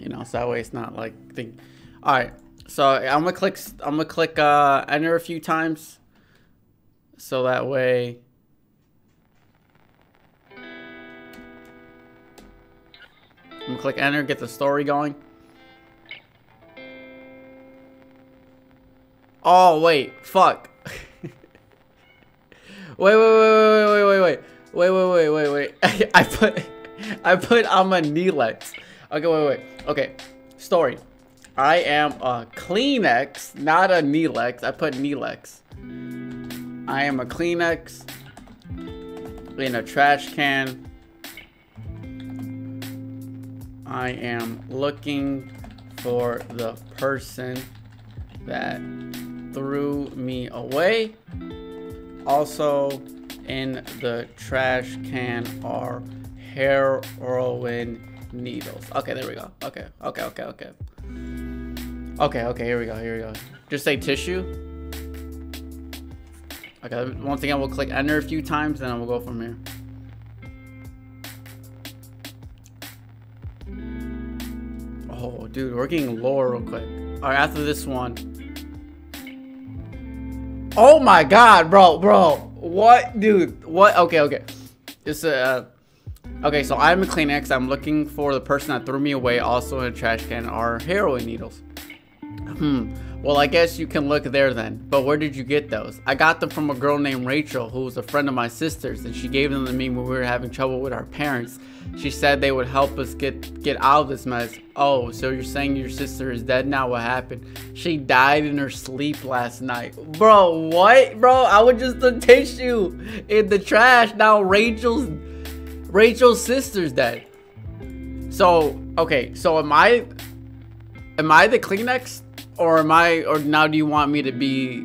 You know, so that way it's not like think. All right, so I'm gonna click. I'm gonna click uh, enter a few times, so that way. I'm gonna click enter, get the story going. Oh wait, fuck. wait, wait, wait, wait, wait, wait, wait, wait, wait, wait, wait, wait. I put, I put I'm a Neelex. Okay, wait, wait. Okay, story. I am a Kleenex, not a Neelex. I put Neelex. I am a Kleenex in a trash can. I am looking for the person that threw me away. Also, in the trash can are heroin needles. Okay, there we go. Okay, okay, okay, okay. Okay, okay, here we go, here we go. Just say tissue. Okay, once again, we'll click enter a few times, and then we'll go from here. Oh, dude, we're getting lower real quick. All right, after this one. Oh my god, bro, bro. What, dude? What? Okay, okay. It's a. Uh, okay, so I'm a Kleenex. I'm looking for the person that threw me away. Also in a trash can are heroin needles. Hmm. Well, I guess you can look there then. But where did you get those? I got them from a girl named Rachel, who was a friend of my sister's, and she gave them to me when we were having trouble with our parents. She said they would help us get get out of this mess. Oh, so you're saying your sister is dead now? What happened? She died in her sleep last night. Bro, what? Bro, I would just the tissue in the trash. Now Rachel's Rachel's sister's dead. So, okay, so am I am I the Kleenex? Or am I or now do you want me to be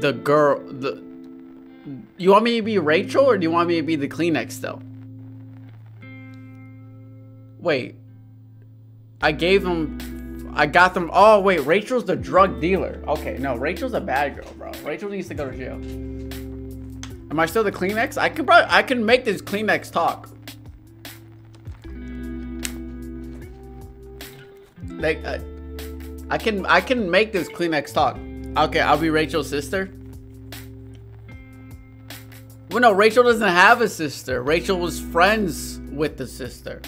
the girl the you want me to be Rachel or do you want me to be the Kleenex though? Wait. I gave them I got them oh wait, Rachel's the drug dealer. Okay, no, Rachel's a bad girl, bro. Rachel needs to go to jail. Am I still the Kleenex? I can probably I can make this Kleenex talk. Like, uh, I can I can make this Kleenex talk. Okay, I'll be Rachel's sister. Well, no, Rachel doesn't have a sister. Rachel was friends with the sister.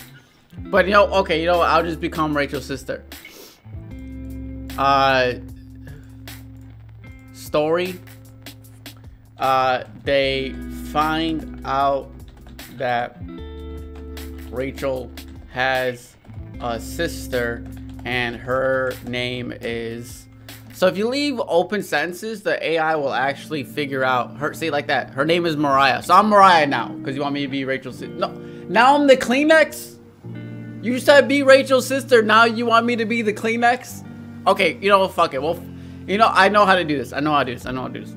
But you know, okay, you know, I'll just become Rachel's sister. Uh, story. Uh, they find out that Rachel has a sister and her name is so if you leave open sentences the ai will actually figure out her say like that her name is mariah. So i'm mariah now because you want me to be rachel's no now i'm the kleenex? You said be rachel's sister now you want me to be the kleenex? Okay you know what fuck it well you know i know how to do this i know how to do this i know how to do this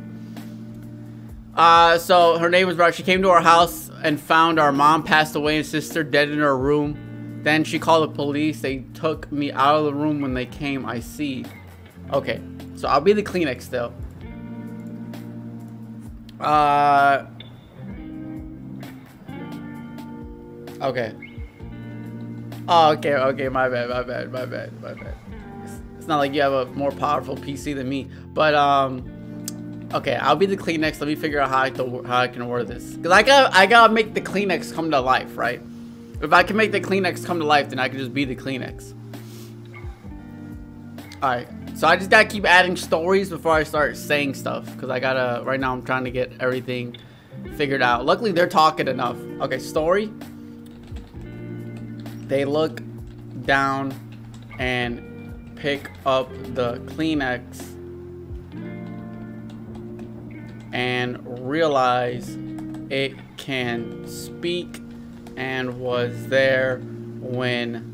uh so her name was mariah she came to our house and found our mom passed away and sister dead in her room then she called the police. They took me out of the room when they came. I see. Okay. So I'll be the Kleenex still. Uh. Okay. Oh, okay, okay, my bad, my bad, my bad, my bad. It's, it's not like you have a more powerful PC than me, but um, okay, I'll be the Kleenex. Let me figure out how I can, how I can word this, cause I got I gotta make the Kleenex come to life, right? If I can make the Kleenex come to life, then I can just be the Kleenex. Alright, so I just gotta keep adding stories before I start saying stuff. Because I gotta, right now I'm trying to get everything figured out. Luckily, they're talking enough. Okay, story. They look down and pick up the Kleenex and realize it can speak and was there when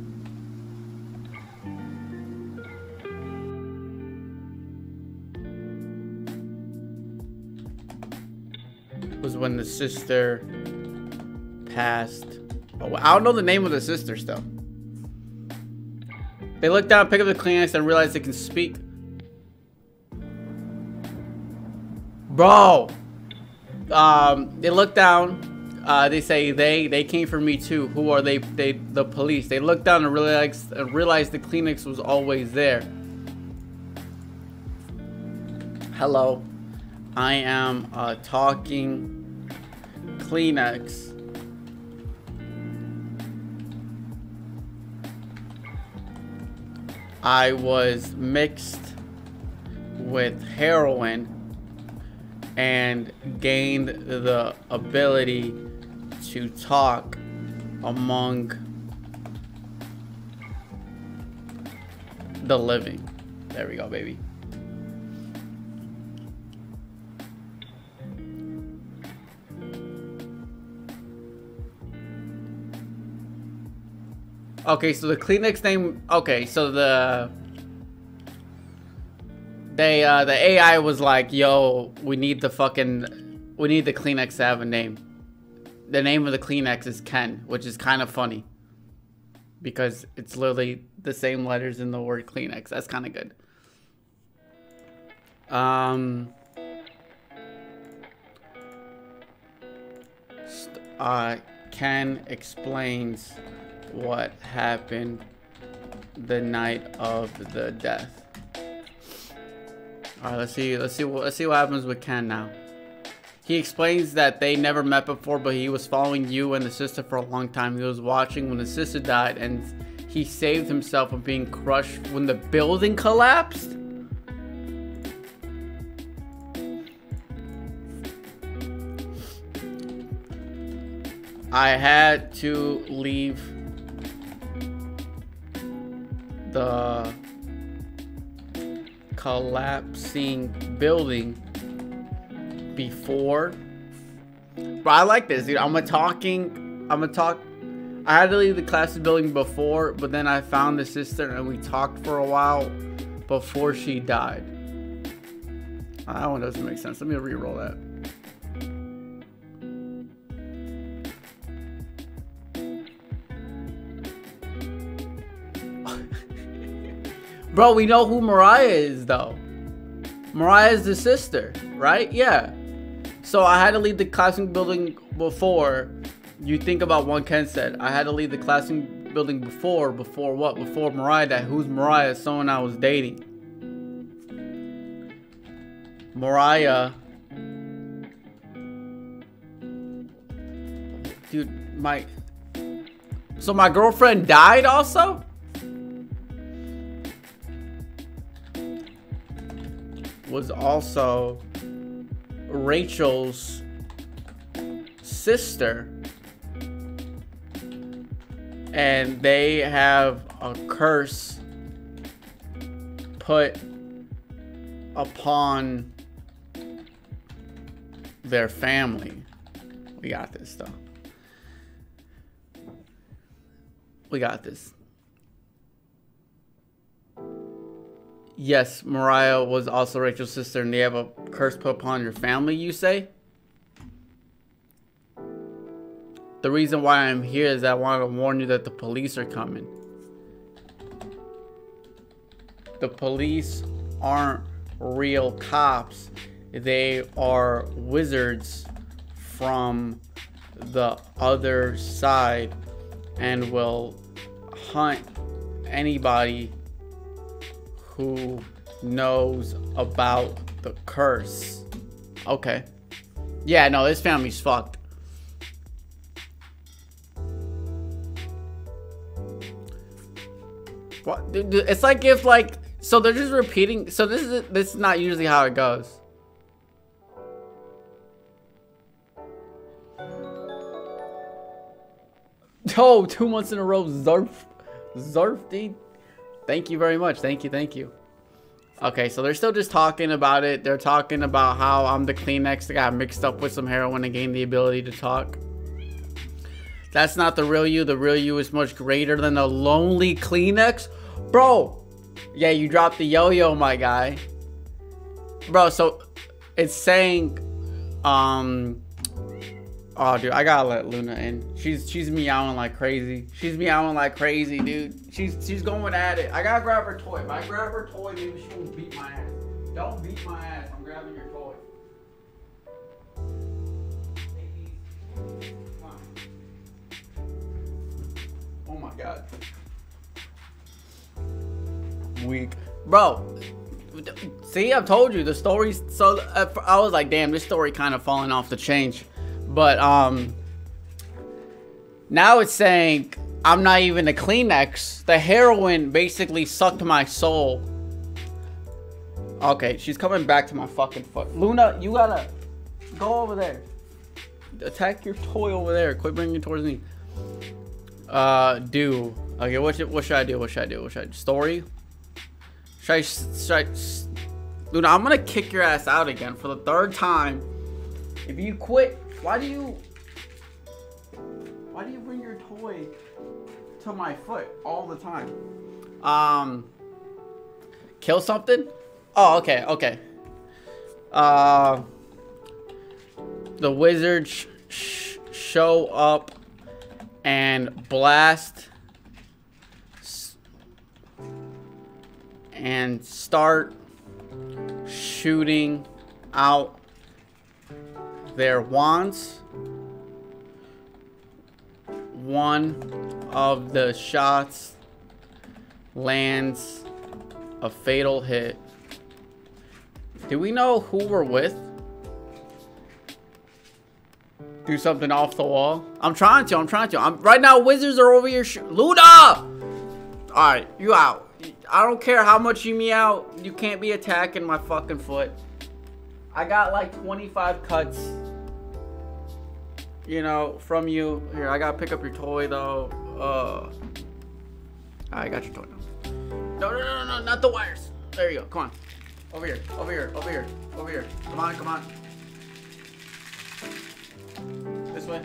was when the sister passed. Oh, I don't know the name of the sister still. They look down, pick up the Kleenex, and realize they can speak. Bro! Um, they look down, Uh, they say they they came for me too. Who are they? They the police. They look down and realize uh, realized the Kleenex was always there. Hello, I am talking Kleenex. I was mixed with heroin and gained the ability to talk among the living. There we go, baby. Okay, so the Kleenex name. Okay, so the they uh the AI was like, "Yo, we need the fucking we need the Kleenex to have a name." The name of the Kleenex is Ken, which is kind of funny because it's literally the same letters in the word Kleenex. That's kind of good. Um. Uh, Ken explains what happened the night of the death. All right, let's see. Let's see. Let's see what happens with Ken now. He explains that they never met before, but he was following you and the sister for a long time. He was watching when the sister died, and he saved himself from being crushed when the building collapsed. I had to leave the collapsing building before. But I like this, dude. I'm a talking. I'm a talk. I had to leave the class building before, but then I found the sister and we talked for a while before she died. Ah, that one doesn't make sense. Let me re-roll that. Bro, we know who Mariah is, though. Mariah is the sister, right? Yeah. So I had to leave the classroom building before. You think about what Ken said. I had to leave the classroom building before. Before what? Before Mariah. That who's Mariah? Someone I was dating. Mariah. Dude, my. So my girlfriend died also? Was also Rachel's sister. And they have a curse put upon their family. We got this though. We got this. Yes, Mariah was also Rachel's sister, and they have a curse put upon your family, you say? The reason why I'm here is I want to warn you that the police are coming. The police aren't real cops. They are wizards from the other side and will hunt anybody who knows about the curse. Okay. Yeah, no, this family's fucked. What? It's like if like so they're just repeating. So this is this is not usually how it goes. Oh, two months in a row, Zarf, Zarf, dude. Thank you very much. Thank you. Thank you. Okay, so they're still just talking about it. They're talking about how I'm the Kleenex that got mixed up with some heroin and gained the ability to talk. That's not the real you. The real you is much greater than the lonely Kleenex. Bro, yeah, you dropped the yo-yo, my guy. Bro, so it's saying, um, Oh, dude, I gotta let Luna in. She's she's meowing like crazy. She's meowing like crazy, dude. She's she's going at it. I gotta grab her toy. If I grab her toy, maybe she won't beat my ass. Don't beat my ass. I'm grabbing your toy. Oh my god. Weak, bro. See, I've told you the story. so. I was like, damn, this story kind of falling off the change. But, um, now it's saying I'm not even a Kleenex. The heroin basically sucked my soul. Okay, she's coming back to my fucking foot. Luna, you gotta go over there. Attack your toy over there. Quit bringing it towards me. Uh, do. Okay, what should, what should I do? What should I do? What should I do? Story? Should I, should I, Luna, I'm gonna kick your ass out again for the third time. If you quit, why do you, why do you bring your toy to my foot all the time? Um, kill something? Oh, okay, okay. Uh, the wizards sh show up and blast and start shooting out their wands. One of the shots lands a fatal hit. Do we know who we're with? Do something off the wall. I'm trying to. I'm trying to. I'm right now. Wizards are over here. Luna. All right, you out. I don't care how much you meow. You can't be attacking my fucking foot. I got like 25 cuts. You know, from you. Here, I gotta pick up your toy though. Uh, I got your toy. No, no, no, no, not the wires. There you go. Come on. Over here. Over here. Over here. Over here. Come on. Come on. This way.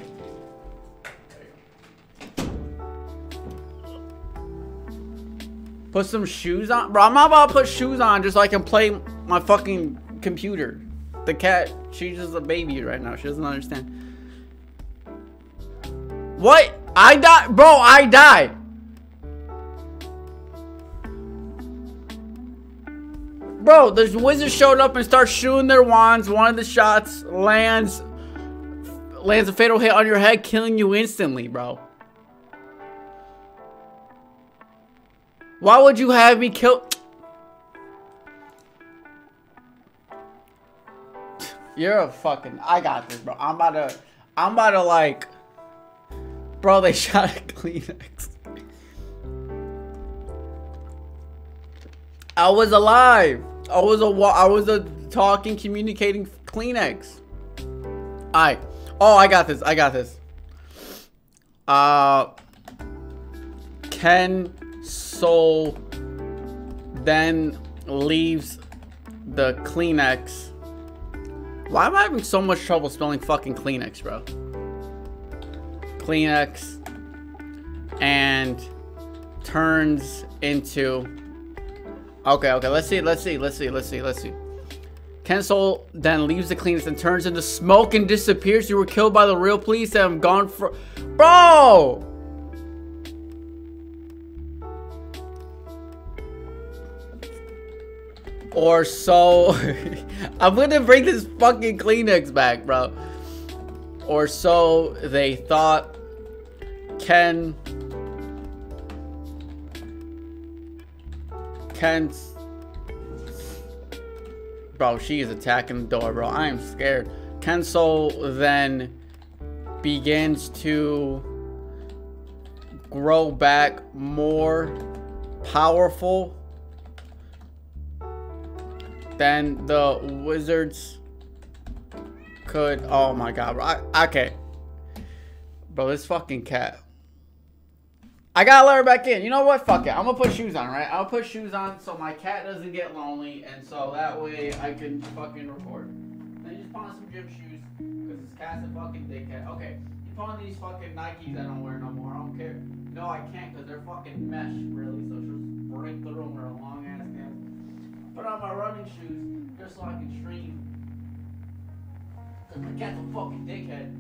Put some shoes on? Bro, I'm not about to put shoes on just so I can play my fucking computer. The cat, she's just a baby right now. She doesn't understand. What? I died? Bro, I died. Bro, the wizard showed up and started shooting their wands. One of the shots lands lands a fatal hit on your head, killing you instantly, bro. Why would you have me kill? You're a fucking. I got this, bro. I'm about to. I'm about to like. Bro, they shot a Kleenex. I was alive. I was a. I was a talking, communicating Kleenex. Alright. Oh, I got this. I got this. Uh. Ken Soul then leaves the Kleenex. Why am I having so much trouble spelling fucking Kleenex, bro? Kleenex and turns into Okay, okay, let's see, let's see, let's see, let's see, let's see. Ken Soul then leaves the Kleenex and turns into smoke and disappears. You were killed by the real police and I'm gone for Bro! Or so. I'm gonna bring this fucking Kleenex back, bro. Or so they thought. Ken. Ken's. Bro, she is attacking the door, bro. I am scared. Ken then begins to grow back more powerful then the wizards could. Oh my god, bro. I, okay. Bro, this fucking cat. I gotta let her back in. You know what? Fuck it. I'm gonna put shoes on, right? I'll put shoes on so my cat doesn't get lonely, and so that way I can fucking record. Then you just on some gym shoes, because this cat's a fucking dickhead. Okay, you on these fucking Nikes I don't wear no more. I don't care. No, I can't, because they're fucking mesh, really, so she'll break through them with her long ass put on my running shoes just so I can stream. Cause my cat's a fucking dickhead.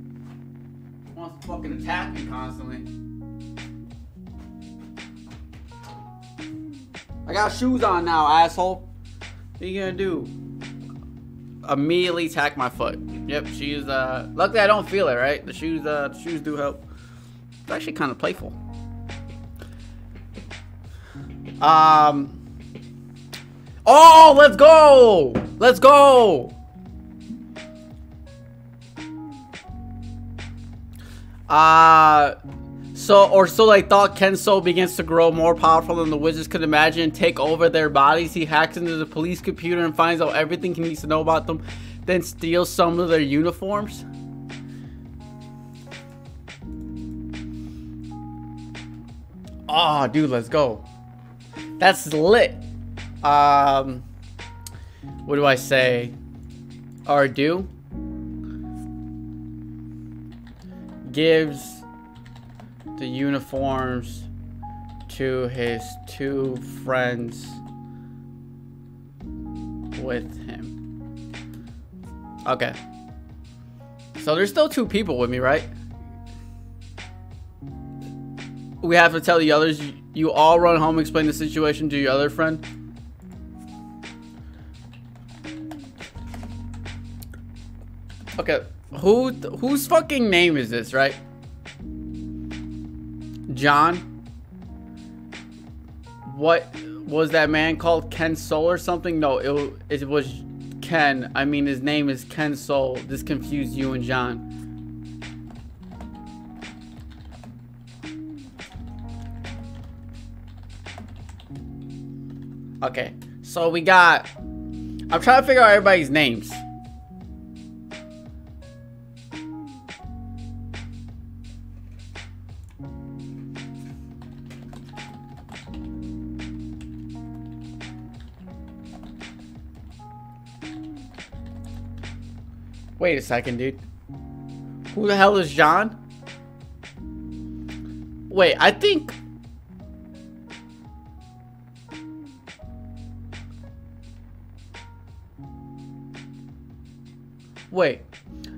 He wants to fucking attack me constantly. I got shoes on now, asshole. What are you gonna do? Immediately attack my foot. Yep, she's uh luckily I don't feel it, right? The shoes uh the shoes do help. It's actually kinda playful. Um. Oh, let's go! Let's go! Uh, so, or so they thought Ken Soul begins to grow more powerful than the wizards could imagine, take over their bodies. He hacks into the police computer and finds out everything he needs to know about them, then steals some of their uniforms. Oh, dude, let's go. That's lit. Um, what do I say? Or do? Gives the uniforms to his two friends with him. Okay. So there's still two people with me, right? We have to tell the others you all run home explain the situation to your other friend. Okay, who whose fucking name is this, right? John? What was that man called? Ken Soul or something? No, it, it was Ken. I mean, his name is Ken Soul. This confused you and John. Okay, so we got... I'm trying to figure out everybody's names. Wait a second, dude. Who the hell is John? Wait, I think... Wait.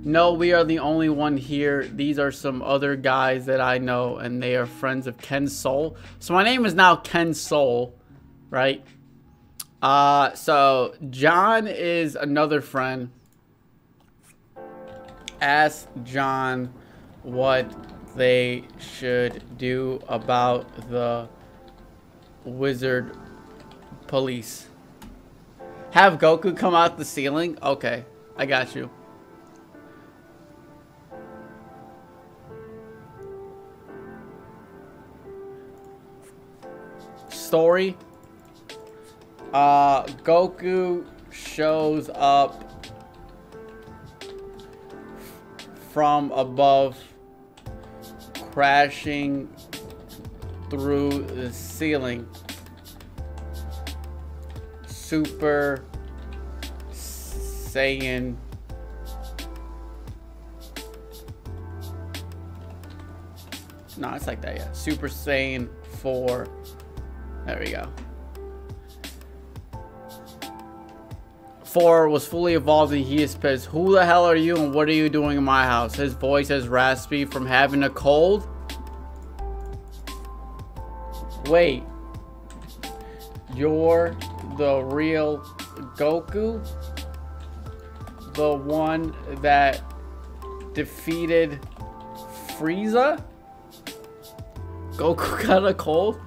No, we are the only one here. These are some other guys that I know, and they are friends of Ken Soul. So my name is now Ken Soul, right? Uh, so John is another friend ask John what they should do about the wizard police. Have Goku come out the ceiling? Okay, I got you. Story. Uh, Goku shows up from above, crashing through the ceiling. Super Saiyan. No, it's like that, yeah. Super Saiyan 4. There we go. 4 was fully evolved and he is pissed. Who the hell are you and what are you doing in my house? His voice is raspy from having a cold. Wait. You're the real Goku? The one that defeated Frieza? Goku got a cold?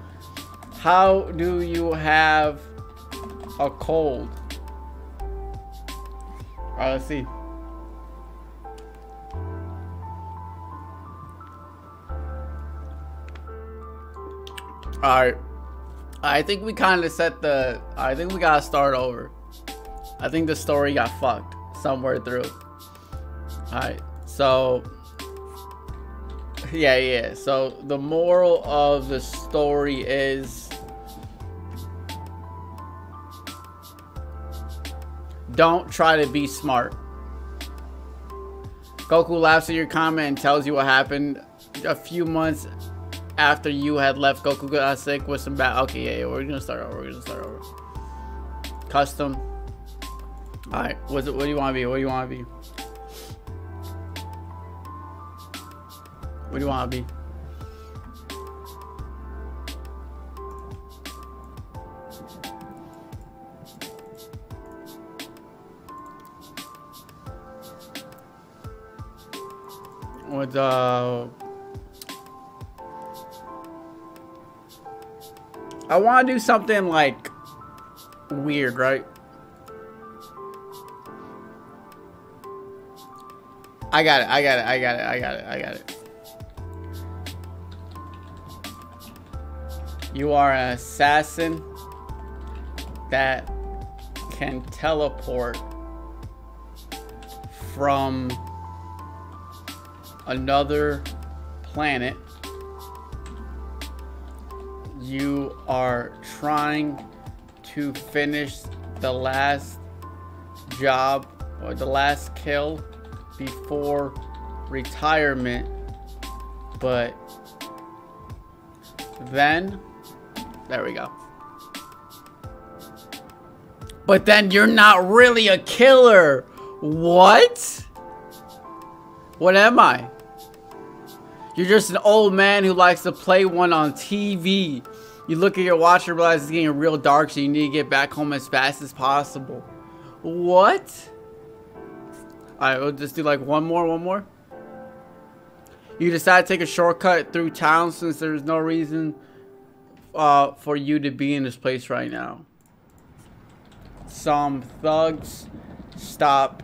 How do you have a cold? Alright, let's see. Alright. I think we kind of set the... I think we gotta start over. I think the story got fucked somewhere through. Alright, so... Yeah, yeah. So the moral of the story is... Don't try to be smart. Goku laughs at your comment and tells you what happened a few months after you had left. Goku got sick with some bad. Okay, yeah, yeah, we're gonna start over. We're gonna start over. Custom. All right, what's it? What do you want to be? What do you want to be? What do you want to be? With uh I want to do something like weird, right? I got it. I got it. I got it. I got it. I got it. You are an assassin that can teleport from another planet. You are trying to finish the last job or the last kill before retirement, but then, there we go. But then you're not really a killer. What? What am I? You're just an old man who likes to play one on TV. You look at your watch and realize it's getting real dark, so you need to get back home as fast as possible. What? Alright, we'll just do like one more, one more. You decide to take a shortcut through town since there's no reason uh, for you to be in this place right now. Some thugs stop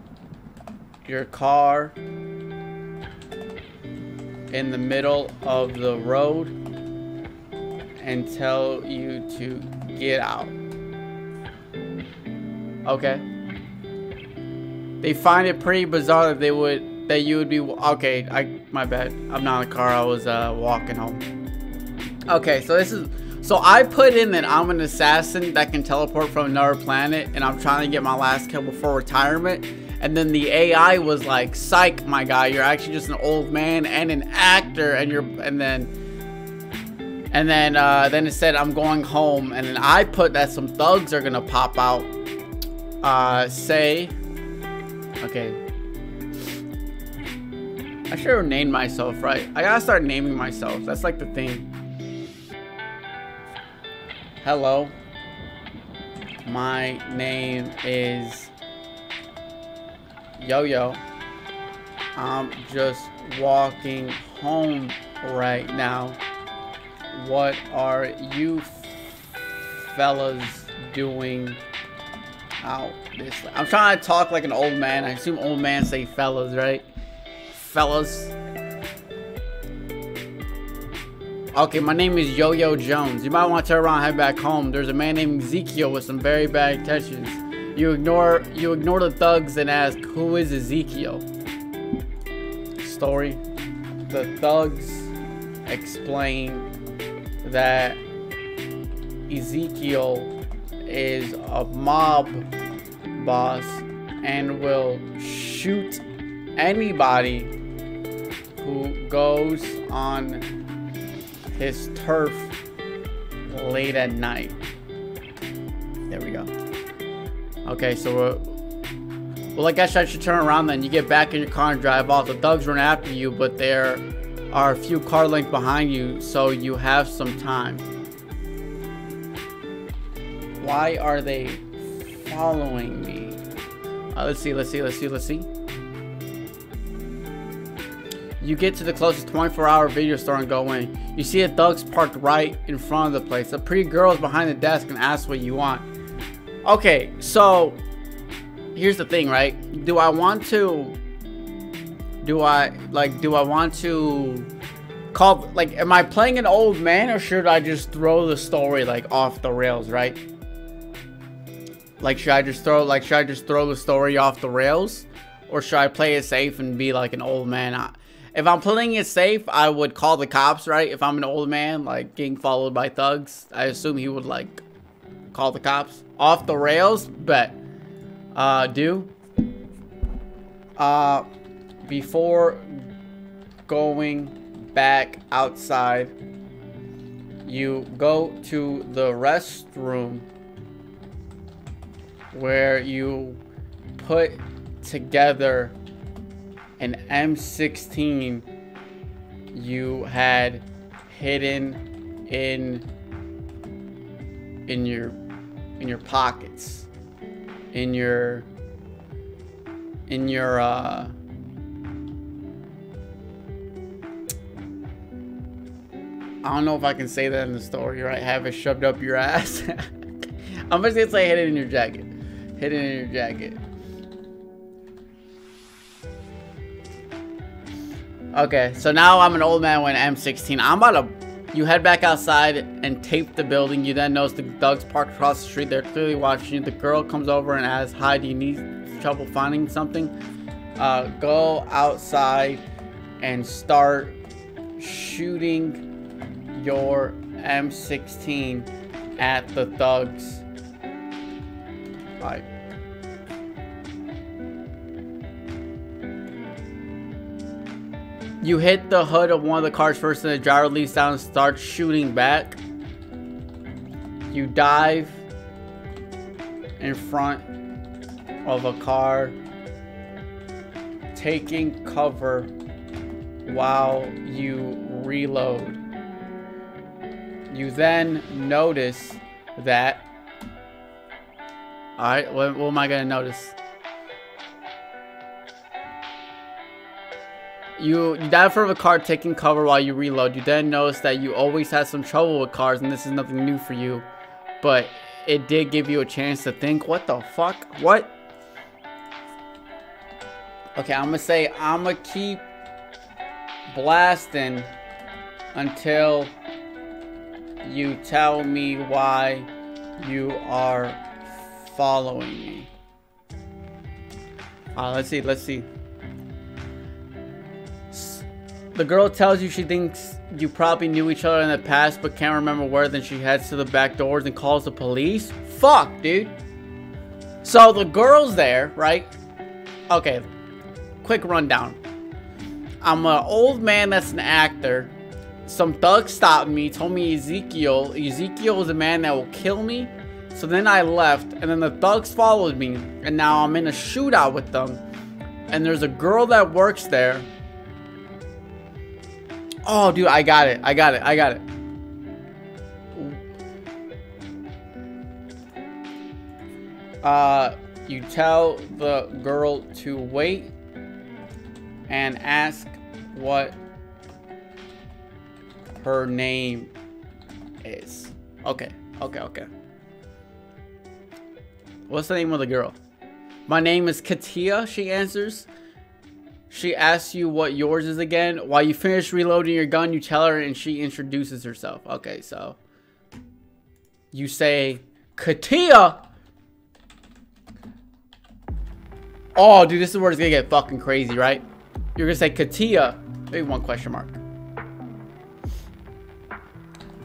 your car in the middle of the road and tell you to get out. Okay. They find it pretty bizarre that they would that you would be okay. I my bad. I'm not in the car. I was uh, walking home. Okay, so this is so I put in that I'm an assassin that can teleport from another planet, and I'm trying to get my last kill before retirement. And then the AI was like, "Psych, my guy, you're actually just an old man and an actor." And you're, and then, and then, uh, then it said, "I'm going home." And then I put that some thugs are gonna pop out. Uh, say, okay. I should have named myself right. I gotta start naming myself. That's like the thing. Hello. My name is Yo-Yo. I'm just walking home right now. What are you fellas doing out this I'm trying to talk like an old man. I assume old man say fellas, right? Fellas. Okay, my name is Yo-Yo Jones. You might want to turn around and head back home. There's a man named Ezekiel with some very bad intentions. You ignore you ignore the thugs and ask, who is Ezekiel? Story. The thugs explain that Ezekiel is a mob boss and will shoot anybody who goes on his turf late at night. There we go. Okay, so uh, well, I guess I should turn around then. You get back in your car and drive off. The thugs run after you, but there are a few car lengths behind you, so you have some time. Why are they following me? Uh, let's see, let's see, let's see, let's see. You get to the closest 24 hour video store and go in. You see a thugs parked right in front of the place. A pretty girl is behind the desk and asks what you want. Okay, so here's the thing, right? Do I want to do I like do I want to call like am I playing an old man or should I just throw the story like off the rails, right? Like should I just throw like should I just throw the story off the rails or should I play it safe and be like an old man? I, if I'm playing it safe, I would call the cops, right? If I'm an old man like getting followed by thugs, I assume he would like call the cops off the rails, but uh, do uh, before going back outside, you go to the restroom where you put together an M16 you had hidden in in your in your pockets, in your in your uh I don't know if I can say that in the story, right? Have it shoved up your ass. I'm just gonna say it in your jacket. It in your jacket. Okay, so now I'm an old man with an M16. I'm about to... You head back outside and tape the building. You then notice the thugs parked across the street. They're clearly watching you. The girl comes over and asks, Hi, do you need trouble finding something? Uh, go outside and start shooting your M16 at the thugs. Right. You hit the hood of one of the cars first and the driver leaps down and starts shooting back. You dive in front of a car, taking cover while you reload. You then notice that... Alright, what, what am I going to notice? You, you for a car taking cover while you reload. You then notice that you always had some trouble with cars and this is nothing new for you. But it did give you a chance to think, what the fuck? What? Okay, I'm gonna say I'm gonna keep blasting until you tell me why you are following me. Uh, let's see, let's see. The girl tells you she thinks you probably knew each other in the past but can't remember where. Then she heads to the back doors and calls the police. Fuck, dude. So the girl's there, right? Okay, quick rundown. I'm an old man that's an actor. Some thugs stopped me, told me Ezekiel. Ezekiel is a man that will kill me. So then I left, and then the thugs followed me, and now I'm in a shootout with them. And there's a girl that works there Oh, dude, I got it. I got it. I got it. Uh, you tell the girl to wait and ask what her name is. Okay, okay, okay. What's the name of the girl? My name is Katia, she answers. She asks you what yours is again. While you finish reloading your gun, you tell her and she introduces herself. Okay, so you say, Katia. Oh, dude, this is where it's gonna get fucking crazy, right? You're gonna say Katia. Maybe one question mark.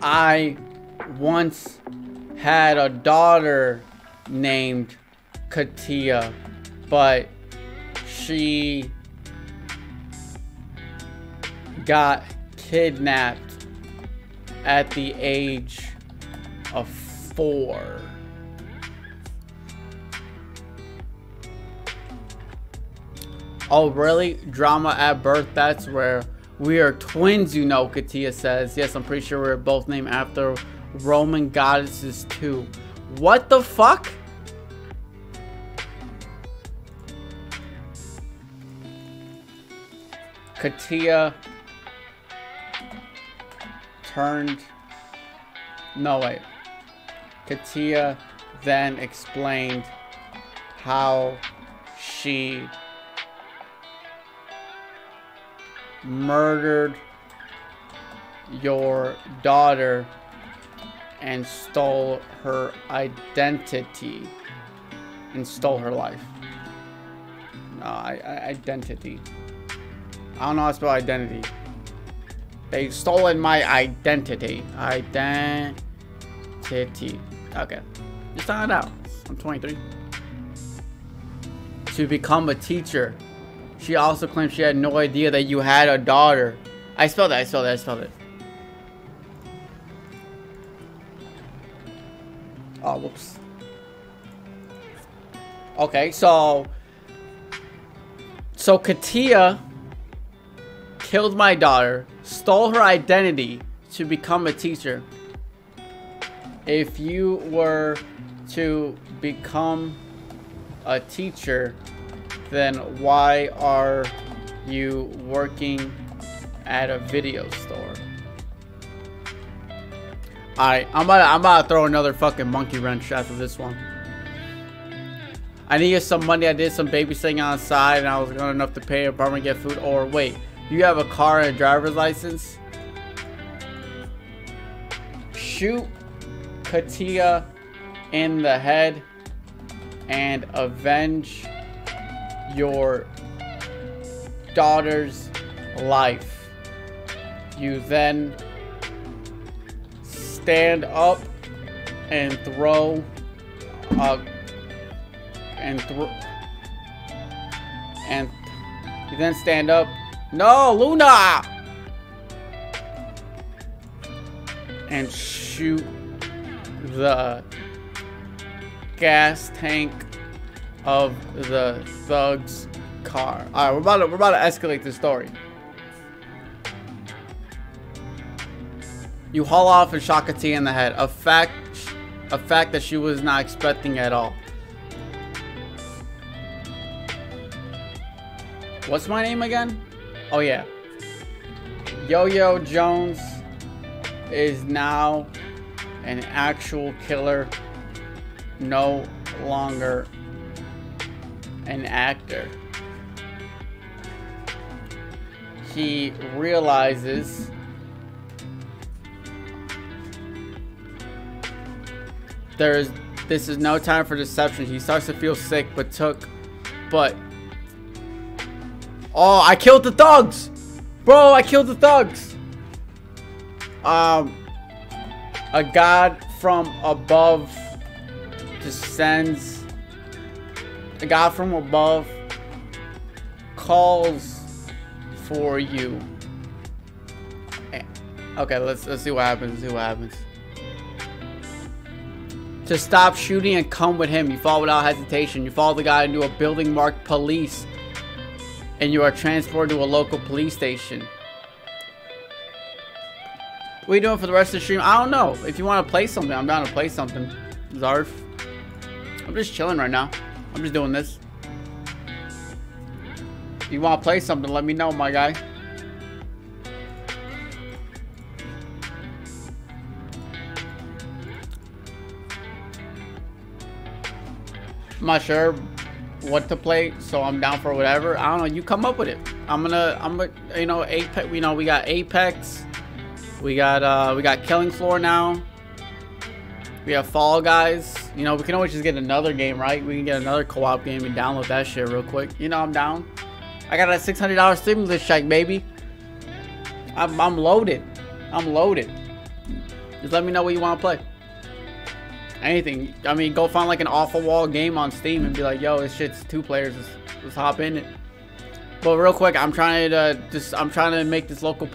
I once had a daughter named Katia, but she got kidnapped at the age of four. Oh, really? Drama at birth? That's where we are twins, you know, Katia says. Yes, I'm pretty sure we're both named after Roman goddesses, too. What the fuck? Katia turned... No, wait. Katia then explained how she murdered your daughter and stole her identity and stole her life. No, I, I, identity. I don't know how to spell identity. They've stolen my identity. Identity. Okay. Just find out. I'm 23. To become a teacher. She also claimed she had no idea that you had a daughter. I spelled it, I spelled it, I spelled it. Oh, whoops. Okay, so... So Katia killed my daughter stole her identity to become a teacher. If you were to become a teacher, then why are you working at a video store? Alright, I'm about, to, I'm about to throw another fucking monkey wrench after this one. I needed some money. I did some babysitting on the side, and I was good enough to pay a apartment, get food. Or wait, you have a car and a driver's license? Shoot Katia in the head and avenge your daughter's life. You then stand up and throw a and throw and you then stand up. No, Luna! And shoot the gas tank of the thug's car. All right, we're about to, we're about to escalate the story. You haul off and shock a T in the head. A fact, a fact that she was not expecting at all. What's my name again? Oh yeah. Yo-Yo Jones is now an actual killer. No longer an actor. He realizes there's this is no time for deception. He starts to feel sick, but took, but oh, I killed the thugs, bro! I killed the thugs. Um, a god from above descends. A god from above calls for you. Eh, okay, let's let's see what happens. See what happens to stop shooting and come with him. You fall without hesitation. You follow the guy into a building marked police and you are transported to a local police station. What are you doing for the rest of the stream? I don't know. If you want to play something, I'm down to play something. Zarf. I'm just chilling right now. I'm just doing this. If you want to play something, let me know, my guy. I'm not sure what to play, so I'm down for whatever. I don't know. You come up with it. I'm gonna, I'm gonna, you know, Apex. You know, we got Apex. We got, uh, we got Killing Floor now. We have Fall Guys. You know, we can always just get another game, right? We can get another co-op game and download that shit real quick. You know, I'm down. I got a $600 stimulus check, baby. I'm, I'm loaded. I'm loaded. Just let me know what you want to play anything. I mean, go find like an awful wall game on Steam and be like, yo, this shit's two players. Let's, let's hop in it. But real quick, I'm trying to just I'm trying to make this local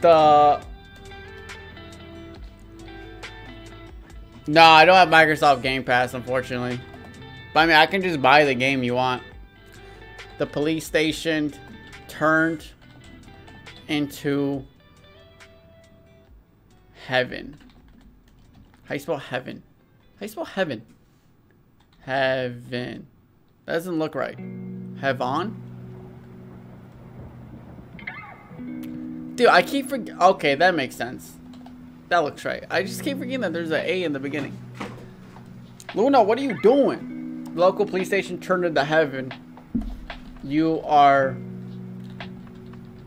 the. No, I don't have Microsoft Game Pass, unfortunately. But I mean, I can just buy the game you want. The police station turned into heaven. How you spell heaven? How you spell heaven? Heaven. That doesn't look right. Heaven? Dude, I keep forgetting. Okay, that makes sense. That looks right. I just keep forgetting that there's an A in the beginning. Luna, what are you doing? Local police station turned into heaven. You are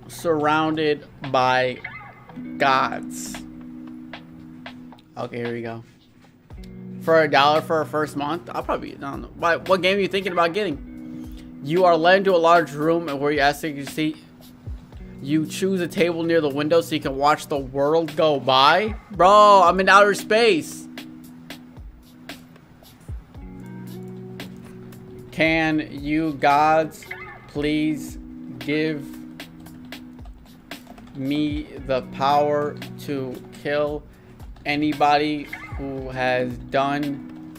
surrounded by gods. Okay, here we go for a dollar for a first month, I'll probably, I don't know. What, what game are you thinking about getting? You are led into a large room where you ask to see. You choose a table near the window so you can watch the world go by. Bro, I'm in outer space. Can you gods please give me the power to kill anybody who has done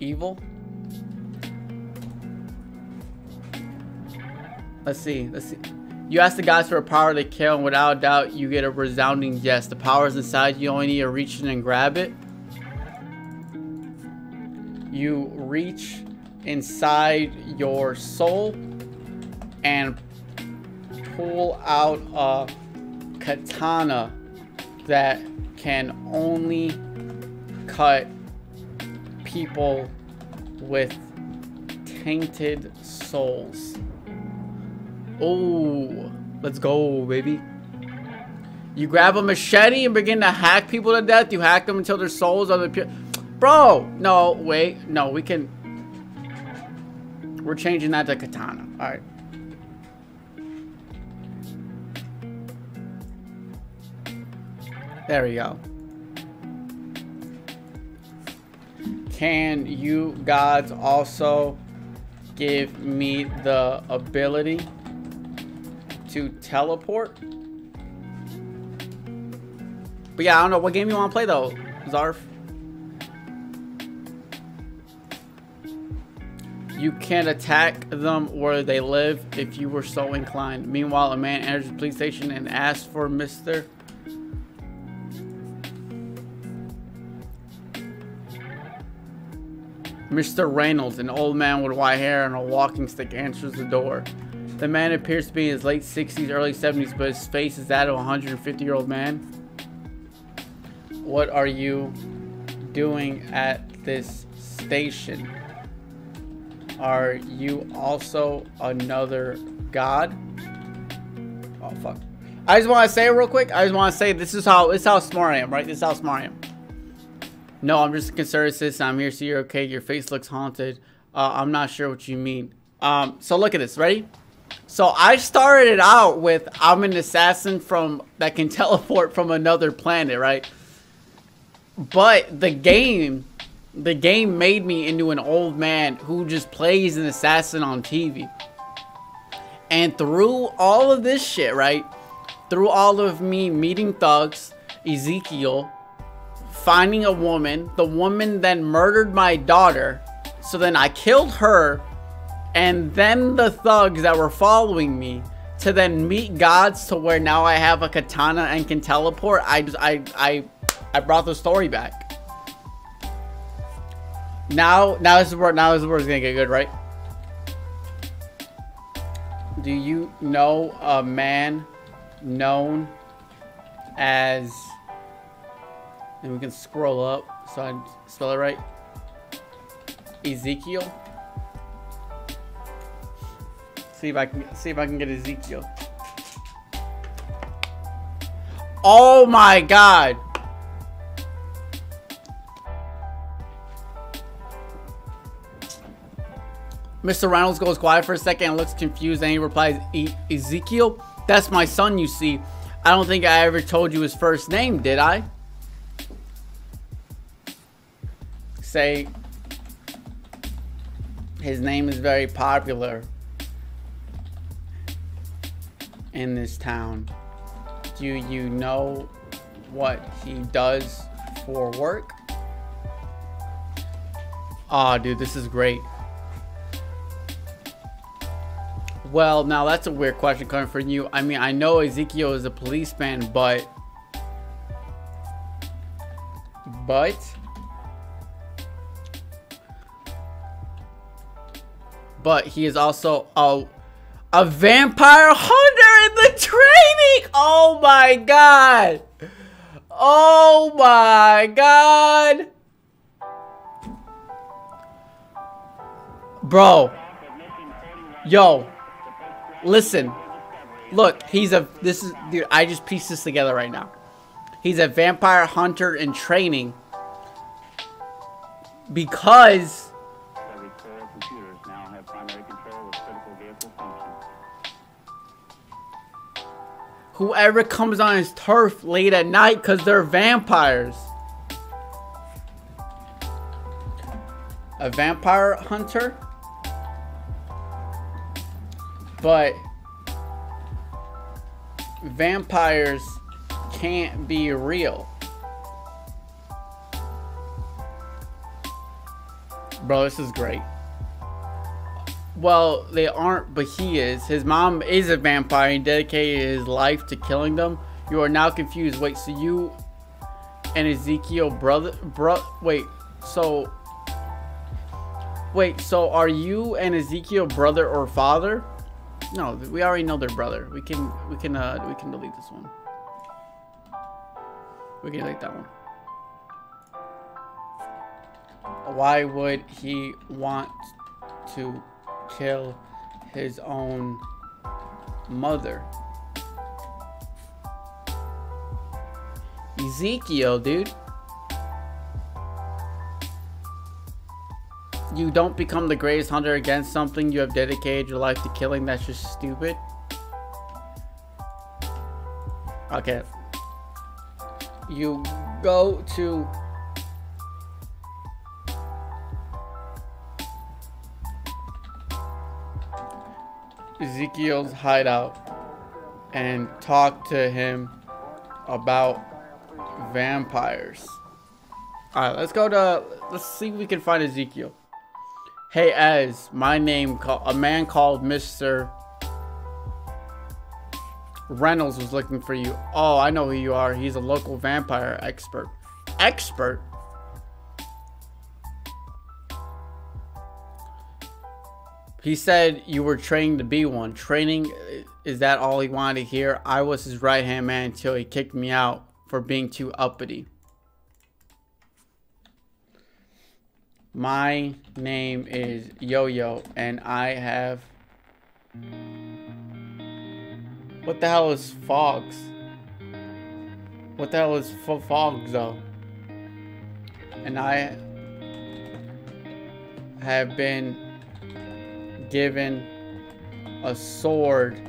evil. Let's see. Let's see. You ask the gods for a power to kill, and without doubt, you get a resounding yes. The power is inside. You only need to reach in and grab it. You reach inside your soul and pull out a katana that can only cut people with tainted souls. Oh, let's go, baby. You grab a machete and begin to hack people to death. You hack them until their souls are the pure. Bro, no, wait. No, we can. We're changing that to katana. All right. There we go. Can you gods also give me the ability to teleport? But yeah, I don't know. What game you want to play though, Zarf? You can attack them where they live if you were so inclined. Meanwhile, a man enters the police station and asks for Mr. Mr. Reynolds, an old man with white hair and a walking stick, answers the door. The man appears to be in his late 60s, early 70s, but his face is that of a 150 year old man. What are you doing at this station? Are you also another god? Oh fuck. I just want to say real quick. I just want to say this is how this is how smart I am, right? This is how smart I am. No, I'm just a concerned citizen. I'm here see you're okay. Your face looks haunted. Uh, I'm not sure what you mean. Um, so look at this. Ready? So I started it out with I'm an assassin from that can teleport from another planet, right? But the game, the game made me into an old man who just plays an assassin on TV. And through all of this shit, right? Through all of me meeting thugs, Ezekiel, finding a woman. The woman then murdered my daughter. So then I killed her. And then the thugs that were following me to then meet gods to where now I have a katana and can teleport. I just I I I brought the story back. Now now this is where now this is where it's gonna get good, right? Do you know a man known as and we can scroll up so I spell it right. Ezekiel. See if I can see if I can get Ezekiel. Oh my god. Mr. Reynolds goes quiet for a second and looks confused and he replies, e Ezekiel? That's my son, you see. I don't think I ever told you his first name, did I? Say his name is very popular in this town. Do you know what he does for work? Aw, oh, dude, this is great. Well, now that's a weird question coming from you. I mean, I know Ezekiel is a policeman, but... But... but he is also a, a vampire hunter in the training. Oh my god. Oh my god. Bro. Yo. Listen. Look, he's a this is dude, I just pieced this together right now. He's a vampire hunter in training because whoever comes on his turf late at night because they're vampires. A vampire hunter? But vampires can't be real. Bro, this is great. Well, they aren't, but he is. His mom is a vampire and dedicated his life to killing them. You are now confused. Wait, so you and Ezekiel brother, bro, wait, so, wait, so are you and Ezekiel brother or father? No, we already know they're brother. We can, we can, uh, we can delete this one. We can delete that one. Why would he want to kill his own mother? Ezekiel, dude. You don't become the greatest hunter against something you have dedicated your life to killing. That's just stupid. Okay. You go to Ezekiel's hideout and talk to him about vampires. Alright, let's go to, let's see if we can find Ezekiel. Hey Ez, my name, a man called Mr. Reynolds was looking for you. Oh, I know who you are. He's a local vampire expert. Expert? He said you were trained to be one. Training, uh, is that all he wanted to hear? I was his right hand man until he kicked me out for being too uppity. My name is Yo-Yo and I have... What the hell is Phogs? What the hell is Phogs though? And I have been given a sword,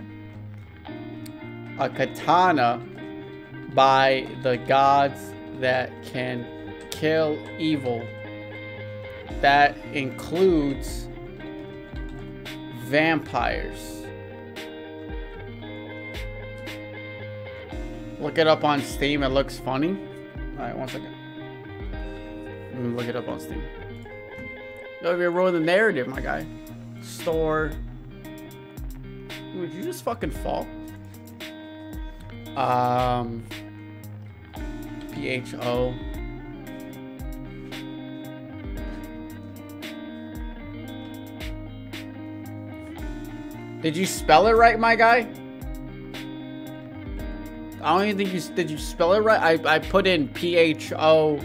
a katana, by the gods that can kill evil. That includes vampires. Look it up on Steam, it looks funny. Alright, one second. Let me look it up on Steam. Yo, you're ruining the narrative, my guy store. Would you just fucking fall? Um, PHO. Did you spell it right, my guy? I don't even think you did. You spell it right? I I put in P H O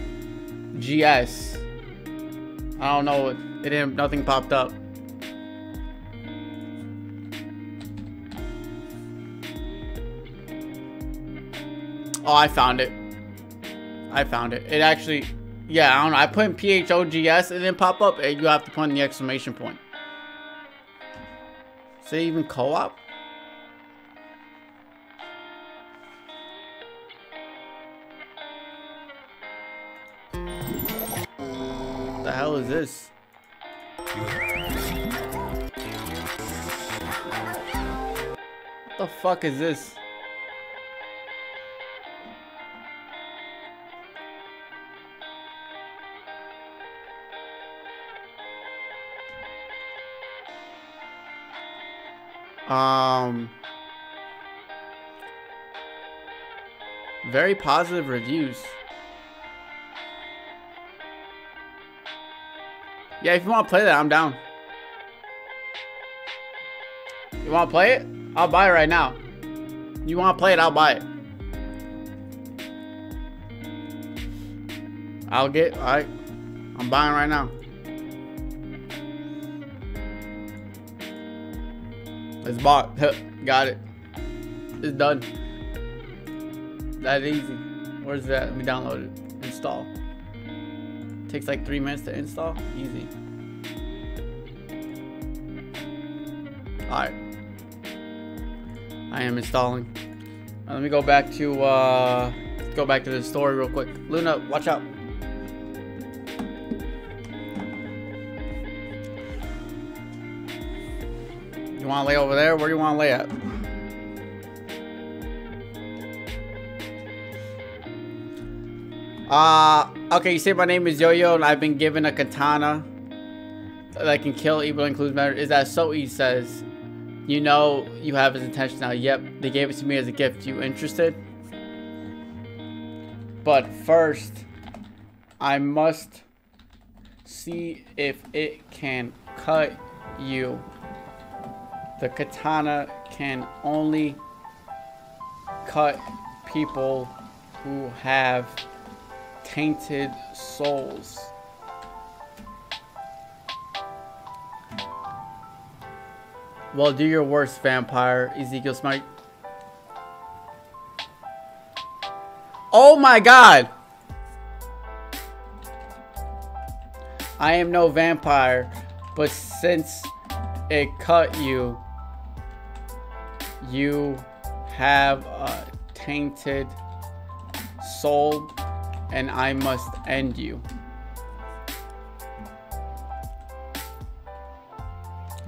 G S. I don't know. It didn't. Nothing popped up. Oh, I found it. I found it. It actually, yeah, I don't know. I put in P-H-O-G-S and then pop up and you have to put in the exclamation point. Say even co-op? the hell is this? What the fuck is this? Um, very positive reviews. Yeah, if you want to play that, I'm down. You want to play it? I'll buy it right now. You want to play it? I'll buy it. I'll get, alright. I'm buying right now. It's bought. Got it. It's done. That easy. Where's that? Let me download it. Install. Takes like three minutes to install. Easy. Alright. I am installing. let me go back to uh go back to the story real quick. Luna, watch out. Want to lay over there? Where do you want to lay at? Uh, okay, you say my name is Yo-Yo and I've been given a katana that can kill evil includes matter. Is that so? He says, you know you have his intention now. Yep, they gave it to me as a gift. You interested? But first, I must see if it can cut you. The katana can only cut people who have tainted souls. Well, do your worst, vampire. Ezekiel Smite. Oh my god! I am no vampire, but since it cut you, you have a tainted soul, and I must end you.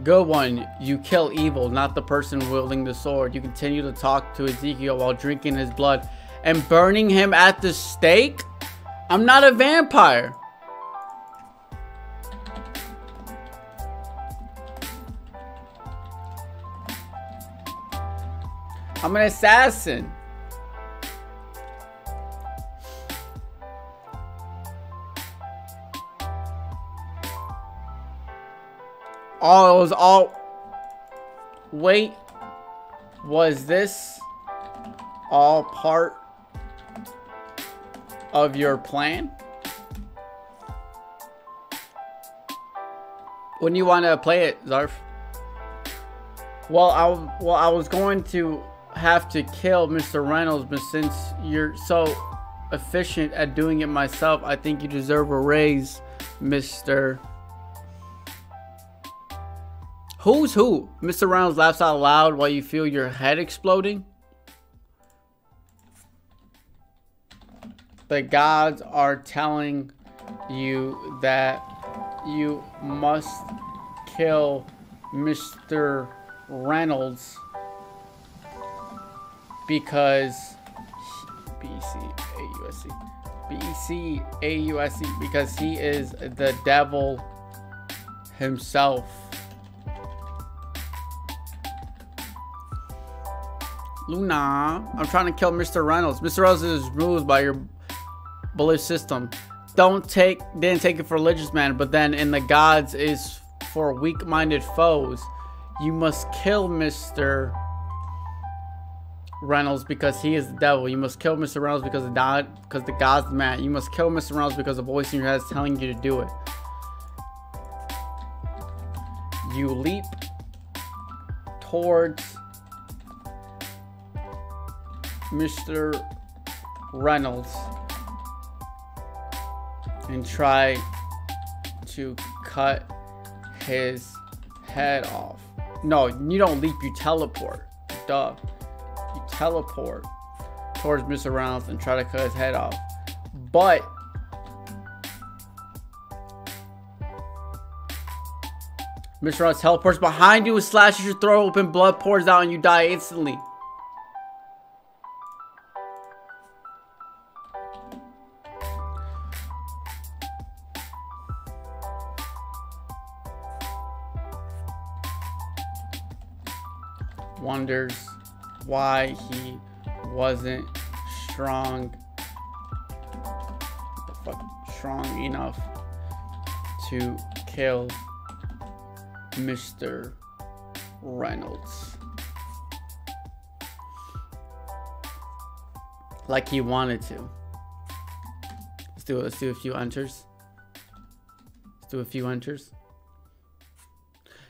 Good one. You kill evil, not the person wielding the sword. You continue to talk to Ezekiel while drinking his blood and burning him at the stake? I'm not a vampire. I'm an assassin. Oh, it was all... Wait. Was this all part of your plan? When you want to play it, Zarf? Well, I well I was going to have to kill Mr. Reynolds, but since you're so efficient at doing it myself, I think you deserve a raise, Mr. Who's who? Mr. Reynolds laughs out loud while you feel your head exploding. The gods are telling you that you must kill Mr. Reynolds because BC AUSC BC because he is the devil himself. Luna, I'm trying to kill Mr. Reynolds. Mr. Reynolds is ruled by your belief system. Don't take, didn't take it for religious man, but then in the gods is for weak-minded foes. You must kill Mr. Reynolds because he is the devil. You must kill Mr. Reynolds because the God, because the God's mad. You must kill Mr. Reynolds because the voice in your head is telling you to do it. You leap towards Mr. Reynolds and try to cut his head off. No, you don't leap, you teleport. Duh. Teleport towards Mr. Reynolds and try to cut his head off. But Mr. Reynolds teleports behind you and slashes your throat open, blood pours out, and you die instantly. wonders why he wasn't strong strong enough to kill Mr. Reynolds. Like he wanted to. Let's do. Let's do a few enters. Let's do a few enters.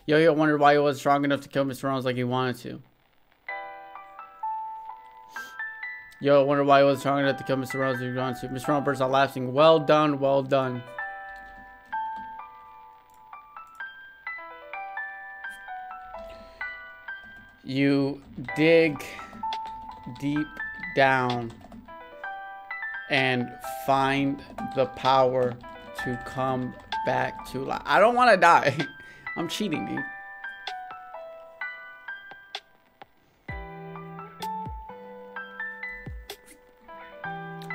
Yo-Yo wondered why he wasn't strong enough to kill Mr. Reynolds like he wanted to. Yo, wonder why I wasn't strong enough to kill Mr. Reynolds. Mr. Reynolds out laughing. Well done, well done. You dig deep down and find the power to come back to life. I don't want to die. I'm cheating, dude.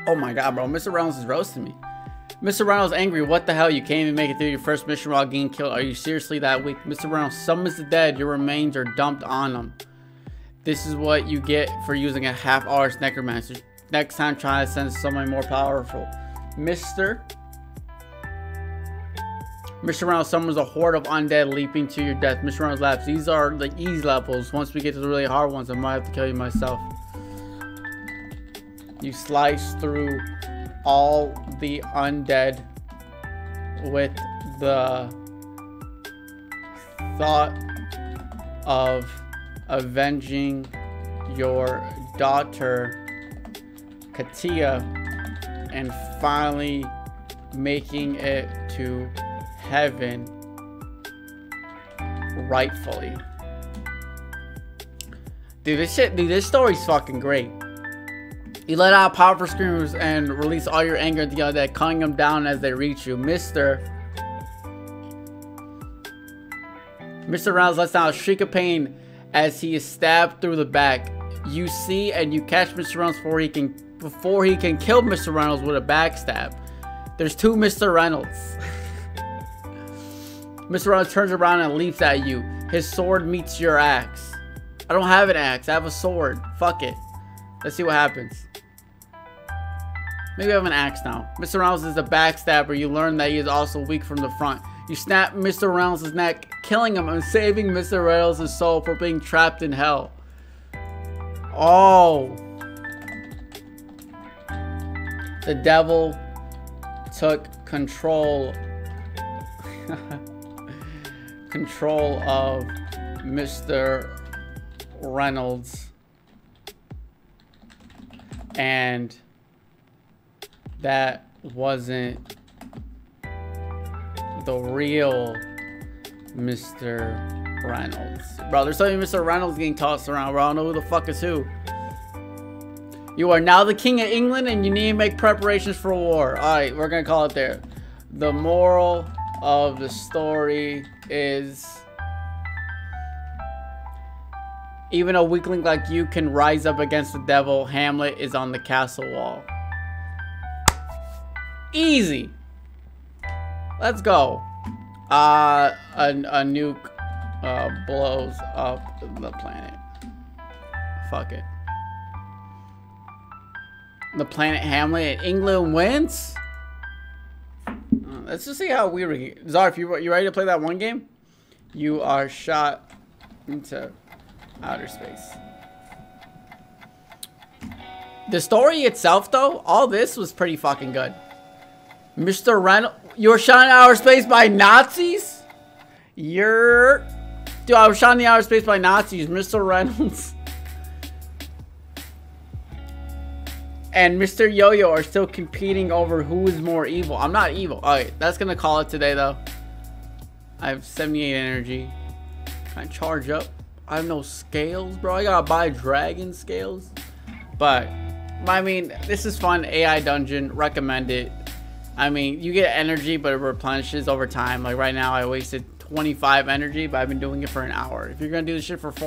Oh my god, bro. Mr. Reynolds is roasting me. Mr. Reynolds angry. What the hell? You can't even make it through your first mission while getting killed. Are you seriously that weak? Mr. Reynolds summons the dead. Your remains are dumped on them. This is what you get for using a half-hour's necromancer. Next time, try to send someone more powerful. Mr. Mr. Reynolds summons a horde of undead leaping to your death. Mr. Reynolds laughs. These are the easy levels. Once we get to the really hard ones, I might have to kill you myself. You slice through all the undead with the thought of avenging your daughter Katia and finally making it to heaven rightfully. Dude, this shit, dude, this story's fucking great. You let out powerful screams and release all your anger at the undead, cutting them down as they reach you. Mr. Mr. Reynolds lets out a shriek of pain as he is stabbed through the back. You see and you catch Mr. Reynolds before he can before he can kill Mr. Reynolds with a backstab. There's two Mr. Reynolds. Mr. Reynolds turns around and leaps at you. His sword meets your axe. I don't have an axe. I have a sword. Fuck it. Let's see what happens. Maybe I have an axe now. Mr. Reynolds is a backstabber. You learn that he is also weak from the front. You snap Mr. Reynolds' neck, killing him and saving Mr. Reynolds' soul from being trapped in hell. Oh. The devil took control control of Mr. Reynolds and that wasn't the real Mr. Reynolds. Bro, there's so many Mr. Reynolds getting tossed around, bro. I don't know who the fuck is who. You are now the king of England and you need to make preparations for war. Alright, we're gonna call it there. The moral of the story is even a weakling like you can rise up against the devil. Hamlet is on the castle wall. Easy. Let's go. Uh, a, a nuke uh, blows up the planet. Fuck it. The planet Hamlet England wins? Let's just see how we were. Zarf, you, you ready to play that one game? You are shot into outer space. The story itself, though, all this was pretty fucking good. Mr. Reynolds, you were shot in outer space by Nazis? You're... Dude, I was shot in the outer space by Nazis. Mr. Reynolds and Mr. Yo-Yo are still competing over who is more evil. I'm not evil. Alright, that's gonna call it today, though. I have 78 energy. Can I charge up? I have no scales, bro. I gotta buy dragon scales. But, I mean, this is fun. AI Dungeon. Recommend it. I mean, you get energy, but it replenishes over time. Like right now, I wasted 25 energy, but I've been doing it for an hour. If you're gonna do this shit for four